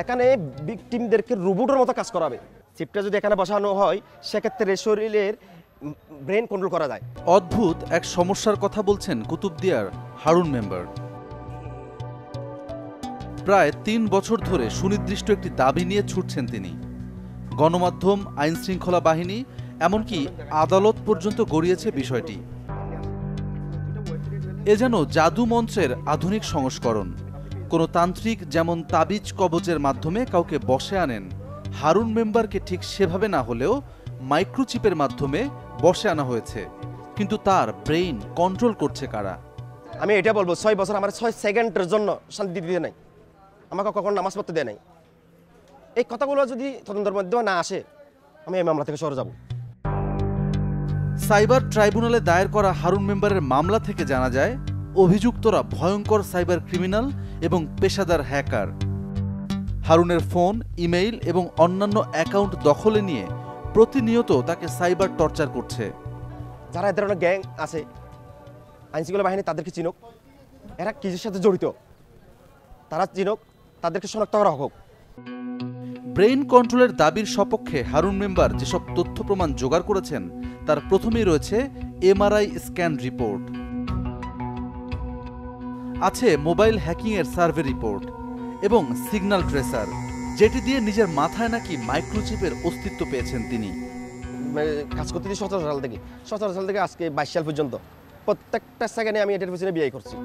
এখানে ভিকটিমদেরকে রোবটের মতো কাজ করাবে। চিপটা যদি এখানে বসানো হয়, সেক্ষেত্রে শরীরের ব্রেন কন্ট্রোল করা যায়। অদ্ভুত এক সমস্যার কথা বলছেন কুতুবদিয়ার হারুন মেম্বার। প্রায় তিন বছর ধরে সুনির্দিষ্ট একটি দাবি নিয়ে ছুটছেন তিনি। গণমাধ্যম আইন শৃঙ্খলা বাহিনী, এমনকি আদালত পর্যন্ত গড়িয়েছে বিষয়টি। এ যেন জাদু মঞ্চের আধুনিক সংস্করণ। কোনো তান্ত্রিক যেমন তাবিজ কবচের মাধ্যমে কাউকে বসে আনেন হারুন মেম্বারকে ঠিক সেভাবে না হলেও মাইক্রোচিপের মাধ্যমে বসে আনা হয়েছে। কিন্তু তার ব্রেইন কন্ট্রোল করছে কারা? আমি এটা বলব ছয় বছর আমার ছয় সেকেন্ডের জন্য শান্তি দিতে নাই। আমাকে কখনো নামাজ পড়তে দেয় নাই। এই কথাগুলো যদি তদন্তের মধ্যে না আসে আমি এই মামলা থেকে সরে যাব। সাইবার ট্রাইব্যুনালে দায়ের করা হারুন মেম্বারের মামলা থেকে জানা যায় অভিযুক্তরা ভয়ঙ্কর সাইবার ক্রিমিনাল এবং পেশাদার হ্যাকার। হারুনের ফোন ইমেইল এবং অন্যান্য অ্যাকাউন্ট দখলে নিয়ে প্রতিনিয়ত তাকে সাইবার টর্চার করছে। যারা এদের ধরনের গ্যাং আছে আইনশৃঙ্খলা বাহিনী তাদেরকে চিনুক। এরা কিছুর সাথে জড়িত? তারা চিনুক তাদেরকে শনাক্ত করা হোক। ব্রেইন কন্ট্রোলের দাবির সপক্ষে হারুন মেম্বার যেসব তথ্য প্রমাণ জোগাড় করেছেন তার প্রথমেই রয়েছে এমআরআই স্ক্যান রিপোর্ট। আছে মোবাইল হ্যাকিংয়ের সার্ভে রিপোর্ট এবং সিগন্যাল ট্রেসার যেটি দিয়ে নিজের মাথায় নাকি মাইক্রোচিপের অস্তিত্ব পেয়েছেন তিনি। কাজ করতে সতেরো সাল থেকে সতেরো সাল থেকে আজকে বাইশ সাল পর্যন্ত প্রত্যেকটা সেকেন্ডে আমি এটার পিছনে বিয়ে করছি।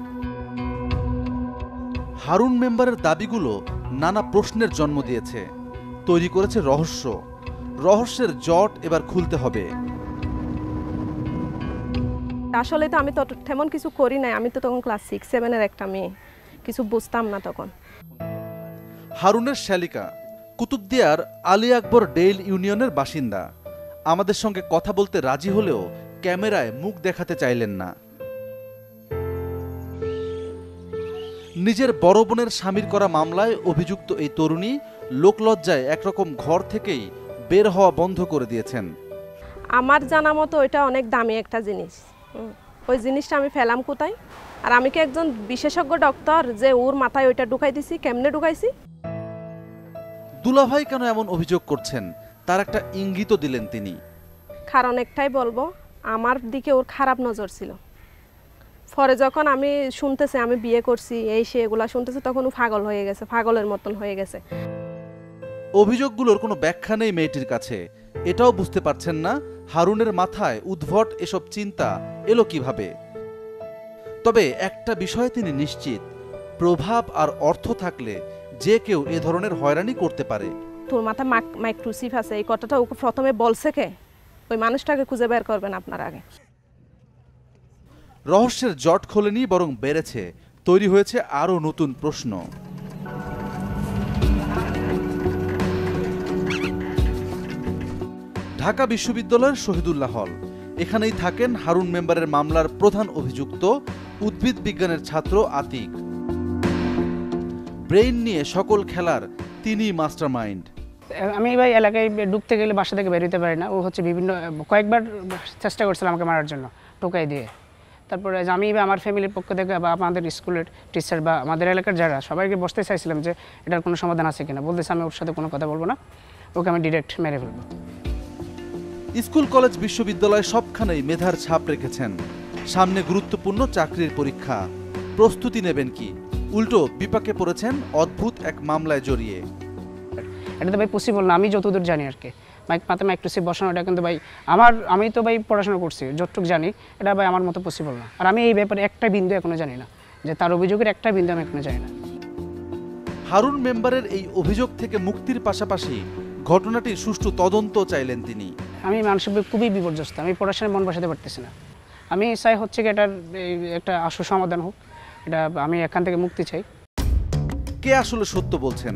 হারুন মেম্বারের দাবিগুলো নানা প্রশ্নের জন্ম দিয়েছে। তৈরি করেছে রহস্য। রহস্যের জট এবার খুলতে হবে। আসলে তো আমি তো তেমন কিছু করি নাই। আমি তো তখন ক্লাস সিক্স সেভেনের একটা মেয়ে। কিছু বুঝতাম না তখন। হারুনের শ্যালিকা কুতুবদিয়ার আলী আকবর ডেইল ইউনিয়নের বাসিন্দা। আমাদের সঙ্গে কথা বলতে রাজি হলেও ক্যামেরায় মুখ দেখাতে চাইলেন না। নিজের বড় বোনের স্বামীর করা মামলায় অভিযুক্ত এই তরুণী লোকলজ্জায় একরকম ঘর থেকেই বের হওয়া বন্ধ করে দিয়েছেন। আমার জানা মতো ওইটা অনেক দামি একটা জিনিস। ওই জিনিসটা আমি ফেলাম কোথায়? আর আমি কি একজন বিশেষজ্ঞ ডক্টর যে ওর মাথায় ওইটা ঢুকাই দিছি? কেমনে ঢুকাইছি? দুলাভাই কেন এমন অভিযোগ করছেন? তার একটা ইঙ্গিতও দিলেন তিনি। কারণ একটাই বলব আমার দিকে ওর খারাপ নজর ছিল। পরে যখন আমি শুনতেছে আমি বিয়ে করছি এই সে এগুলা শুনতেছে তখন ও পাগল হয়ে গেছে পাগলের মতন হয়ে গেছে। অভিযোগগুলোর কোনো ব্যাখ্যা নেই মেয়েটির কাছে। এটাও বুঝতে পারছেন না হারুনের মাথায় উদ্ভট এসব চিন্তা এলো কীভাবে। তবে একটা বিষয়ে তিনি নিশ্চিত প্রভাব আর অর্থ থাকলে যে কেউ এ ধরনের হয়রানি করতে পারে। তোর মাথা মাইক্রোসিপ আছে এই কথাটা ওকে প্রথমে বলছে কে? ওই মানুষটাকে খুঁজে বের করবেন আপনার আগে। রহস্যের জট খোলেনি বরং বেড়েছে। তৈরি হয়েছে আরও নতুন প্রশ্ন। ঢাকা বিশ্ববিদ্যালয়ের শহীদুল্লাহ হল। এখানেই থাকেন হারুন মেম্বারের মামলার প্রধান অভিযুক্ত, উদ্ভিদ বিজ্ঞানের ছাত্র আতিক। ব্রেইন নিয়ে সকল খেলার তিনি মাস্টার মাইন্ড আমি ভাই এলাকায় ঢুকতে গেলে বাসা থেকে বেরোতে পারি না। ও হচ্ছে বিভিন্ন, কয়েকবার চেষ্টা করছিল আমাকে মারার জন্য, টোকাই দিয়ে। তারপরে আমি বা আমার ফ্যামিলির পক্ষ থেকে বা আমাদের স্কুলের টিচার বা আমাদের এলাকার যারা, সবাইকে বসতে চাইছিলাম যে এটার কোনো সমাধান আছে কিনা। বলতেছে আমি ওর সাথে কোনো কথা বলব না। ওকে আমি ডিরেক্ট মেরে ফেলব। স্কুল কলেজ বিশ্ববিদ্যালয় সবখানেই মেধার ছাপ রেখেছেন। সামনে গুরুত্বপূর্ণ চাকরির পরীক্ষা। প্রস্তুতি নেবেন কি? উল্টো বিপাকে পড়েছেন অদ্ভুত এক মামলায় জড়িয়ে। এটা তো ভাই পসিবল না আমি যতদূর জানি আর কি। মাইক মাথা মাইক্রোসিপ বসানো এটা কিন্তু ভাই আমার আমি তো ভাই পড়াশোনা করছি যতটুক জানি এটা ভাই আমার মতো পসিবল না। আর আমি এই ব্যাপারে একটা বিন্দু এখনও জানি না যে তার অভিযোগের একটা বিন্দু আমি এখনও জানি না। হারুন মেম্বারের এই অভিযোগ থেকে মুক্তির পাশাপাশি ঘটনাটির সুষ্ঠু তদন্ত চাইলেন তিনি। আমি মানসিকভাবে খুবই বিপর্যস্ত আমি পড়াশোনায় মন বসাতে পারতেছি না। আমি চাই হচ্ছে কি এটার একটা আসল সমাধান হোক এটা আমি এখান থেকে মুক্তি চাই। কে আসলে সত্য বলছেন?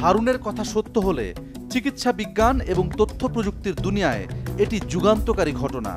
হারুনের কথা সত্য হলে চিকিৎসা বিজ্ঞান এবং তথ্য প্রযুক্তির দুনিয়ায় এটি যুগান্তকারী ঘটনা।